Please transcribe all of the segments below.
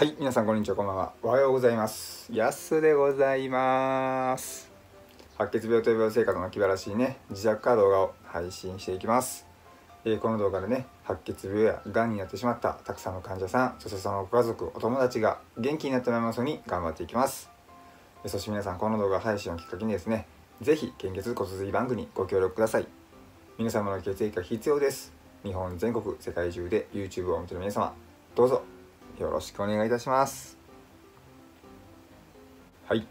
はい、皆さんこんにちは、こんばんは。おはようございます。やすでございます。白血病と病生活の気晴らしいね、自宅から動画を配信していきます。えーこの動画でね、白血病や癌になってしまったたくさんの患者さん、そしてそのご家族、お友達が元気になってもらいますように頑張っていきます。そして皆さん、この動画配信をきっかけにですね、ぜひ献血骨髄バンクにご協力ください。皆様の血液が必要です。日本全国、世界中で YouTube をお見ての皆様、どうぞよろしくお願いいたします。はい。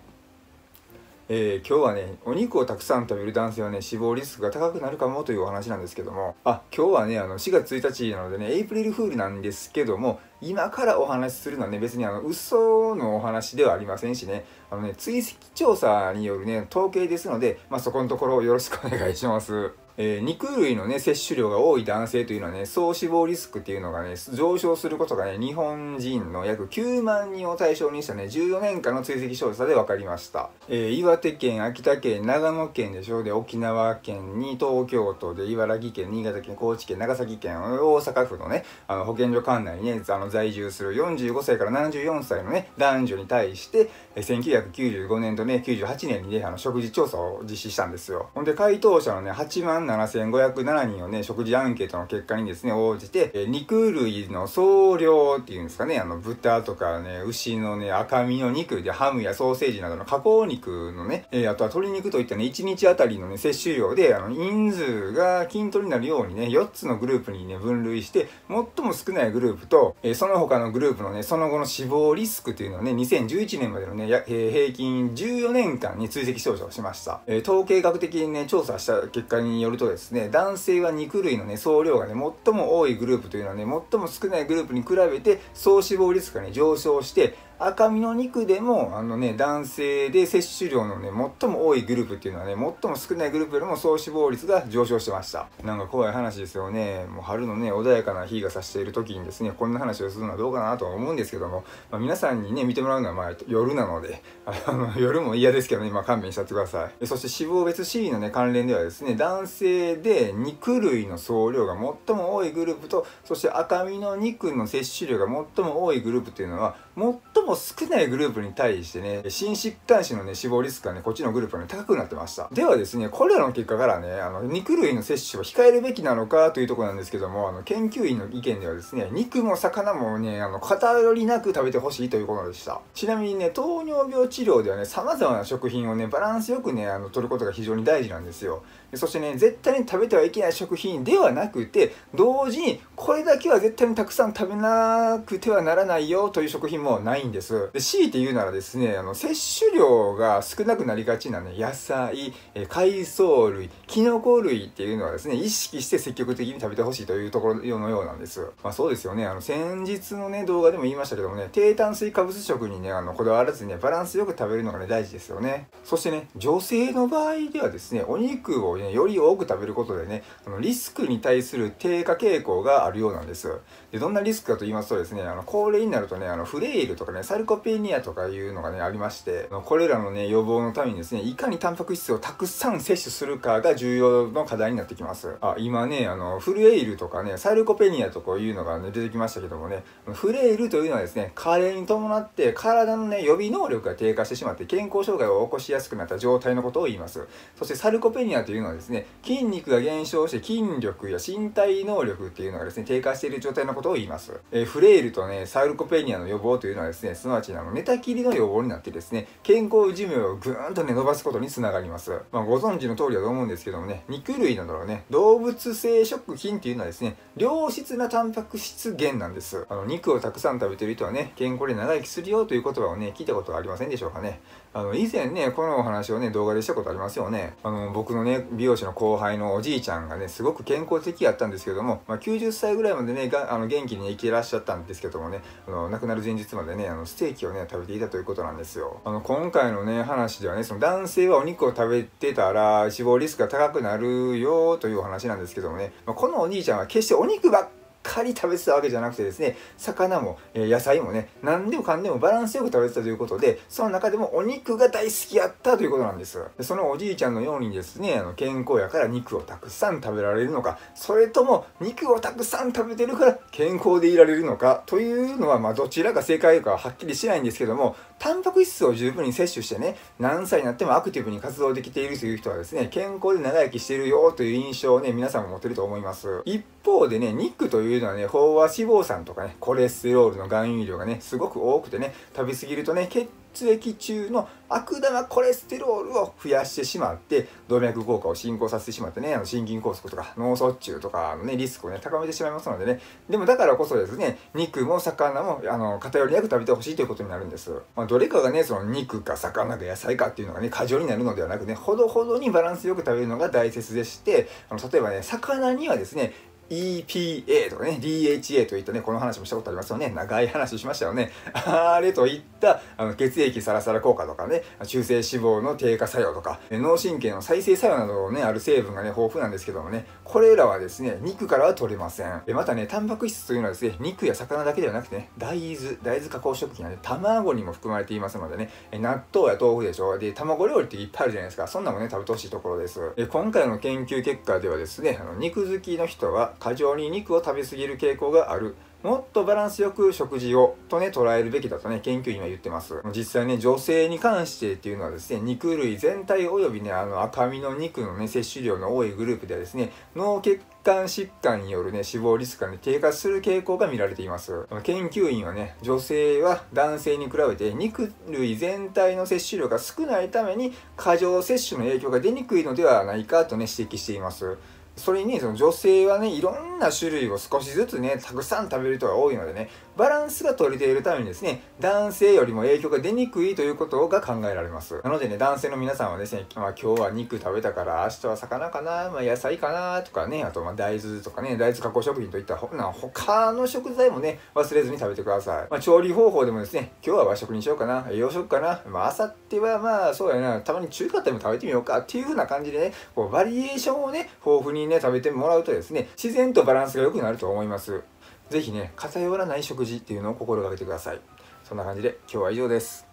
えー今日はね、お肉をたくさん食べる男性はね、死亡リスクが高くなるかもというお話なんですけども、あ、今日はね、あの、4月1日なのでね、エイプリルフールなんですけども、今からお話しするのはね、別にあの、嘘のお話ではありませんしね、あのね、追跡調査によるね、統計ですので、まあ、そこのところをよろしくお願いします。えー肉類のね摂取量が多い男性というのはね総死亡リスクっていうのがね上昇することがね日本人の約9万人を対象にしたね14年間の追跡調査で分かりました、えー岩手県秋田県長野県でしょうで沖縄県に東京都で茨城県新潟県高知県長崎県大阪府のねあの保健所管内にねあの在住する45歳から74歳のね男女に対してえー1995年とね98年にねあの食事調査を実施したんですよ。ほんで回答者のね8万7507人をね食事アンケートの結果にですね応じて、えー肉類の総量っていうんですかねあの豚とかね牛のね赤身の肉でハムやソーセージなどの加工肉のね、えーあとは鶏肉といったね1日あたりのね摂取量であの人数が均等になるようにね4つのグループにね分類して最も少ないグループと、えーその他のグループのねその後の死亡リスクというのをね2011年までのねや、えー平均14年間に追跡調査をしました、えー統計学的にね調査した結果によるとですね男性は肉類のね総量がね最も多いグループというのはね最も少ないグループに比べて総死亡リスクがね上昇して赤身の肉でもあのね男性で摂取量のね最も多いグループっていうのはね最も少ないグループよりも総死亡率が上昇してました。なんか怖い話ですよね。もう春のね穏やかな日が差している時にですねこんな話をするのはどうかなとは思うんですけども、まあ、皆さんにね見てもらうのはまあ夜なので あの夜も嫌ですけどねまあ勘弁しちゃってください。そして死亡別 C のね関連ではですね男性で肉類の総量が最も多いグループとそして赤身の肉の摂取量が最も多いグループっていうのは最もも少ないグループに対してね心疾患者のね死亡リスクがねこっちのグループはね高くなってました。ではですねこれらの結果からねあの肉類の摂取を控えるべきなのかというところなんですけどもあの研究員の意見ではですね肉も魚もねあの偏りなく食べてほしいということでした。ちなみにね糖尿病治療ではね様々な食品をねバランスよくねあの取ることが非常に大事なんですよ。そしてね絶対に食べてはいけない食品ではなくて同時にこれだけは絶対にたくさん食べなくてはならないよという食品もないんです。です。で強いて言うならですねあの摂取量が少なくなりがちなね野菜え海藻類キノコ類っていうのはですね意識して積極的に食べてほしいというところのようなんです。まあそうですよね。あの先日のね動画でも言いましたけどもね低炭水化物食にねあのこだわらずにねバランスよく食べるのがね大事ですよね。そしてね女性の場合ではですねお肉をねより多く食べることでねあのリスクに対する低下傾向があるようなんです。でどんなリスクかと言いますとですねあの高齢になるとねあのフレイルとかねサルコペニアとかいうのがねありましてこれらのね予防のためにですねいかにタンパク質をたくさん摂取するかが重要の課題になってきます。あ今ねあのフレイルとかねサルコペニアとかいうのが、ね、出てきましたけどもねフレイルというのはですね加齢に伴って体のね予備能力が低下してしまって健康障害を起こしやすくなった状態のことを言います。そしてサルコペニアというのはですね筋肉が減少して筋力や身体能力っていうのがですね低下している状態のことを言います、えフレイルとねサルコペニアの予防というのはですねすなわちあの寝たきりの予防になってですね健康寿命をぐーんとね伸ばすことにつながります。まあご存知の通りだと思うんですけどもね肉類などのね動物性食品っていうのはですね良質なタンパク質源なんです。あの肉をたくさん食べてる人はね健康で長生きするよという言葉をね聞いたことはありませんでしょうかね。あの以前ねこのお話をね動画でしたことありますよね。あの僕のね美容師の後輩のおじいちゃんがねすごく健康的やったんですけども、まあ、90歳ぐらいまでねがあの元気に生きてらっしゃったんですけどもねあの亡くなる前日までねあのステーキをね食べていたということなんですよ。あの今回のね話ではねその男性はお肉を食べてたら死亡リスクが高くなるよというお話なんですけどもね、まあ、このお兄ちゃんは決してお肉ばっかり食べてたわけじゃなくてですね魚も、え野菜もね何でもかんでもバランスよく食べてたということでその中でもお肉が大好きやったということなんです。でそのおじいちゃんのようにですねあの健康やから肉をたくさん食べられるのかそれとも肉をたくさん食べてるから健康でいられるのかというのはまあどちらが正解かははっきりしないんですけどもタンパク質を十分に摂取してね何歳になってもアクティブに活動できているという人はですね健康で長生きしてるよという印象をね皆さんも持ってると思います。一方でね肉といううのはね飽和脂肪酸とかねコレステロールの含有量がねすごく多くてね食べ過ぎるとね血血液中の悪玉コレステロールを増やしてしまって動脈硬化を進行させてしまってねあの心筋梗塞とか脳卒中とかのねリスクをね高めてしまいますのでね。でもだからこそですね肉も魚もあの偏りなく食べてほしいということになるんです、まあ、どれかがねその肉か魚か野菜かっていうのがね過剰になるのではなくねほどほどにバランスよく食べるのが大切でしてあの例えばね魚にはですね EPA とかね、DHA といったね、この話もしたことありますよね。長い話しましたよね。あれといったあの血液サラサラ効果とかね、中性脂肪の低下作用とか、脳神経の再生作用などをね、ある成分がね、豊富なんですけどもね、これらはですね、肉からは取れません。またね、タンパク質というのはですね、肉や魚だけではなくてね、大豆、大豆加工食品やね、卵にも含まれていますのでね、納豆や豆腐でしょ。で、卵料理っていっぱいあるじゃないですか。そんなもね、食べてほしいところです。今回の研究結果ではですね、あの肉好きの人は過剰に肉を食べ過ぎる傾向がある。もっとバランスよく食事をとね捉えるべきだとね研究員は言ってます。実際ね女性に関してっていうのはですね肉類全体およびねあの赤身の肉のね摂取量の多いグループではですね脳血管疾患によるね死亡リスクがね低下する傾向が見られています。研究員はね女性は男性に比べて肉類全体の摂取量が少ないために過剰摂取の影響が出にくいのではないかとね指摘しています。それにその女性はねいろんな種類を少しずつねたくさん食べる人が多いのでねバランスが取れているためにですね男性よりも影響が出にくいということが考えられます。なのでね男性の皆さんはですね、まあ、今日は肉食べたから明日は魚かな、まあ、野菜かなとかねあとま大豆とかね大豆加工食品といったほな他の食材もね忘れずに食べてください、まあ、調理方法でもですね今日は和食にしようかな洋食かなまあ明後日はまあそうやなたまに中華でも食べてみようかっていう風な感じでねこうバリエーションをね豊富にね食べてもらうとですね自然とバランスが良くなると思います。是非ね偏らない食事っていうのを心がけてください。そんな感じで今日は以上です、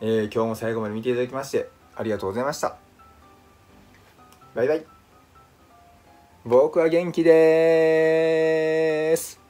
えー、今日も最後まで見ていただきましてありがとうございました。バイバイ。僕は元気です。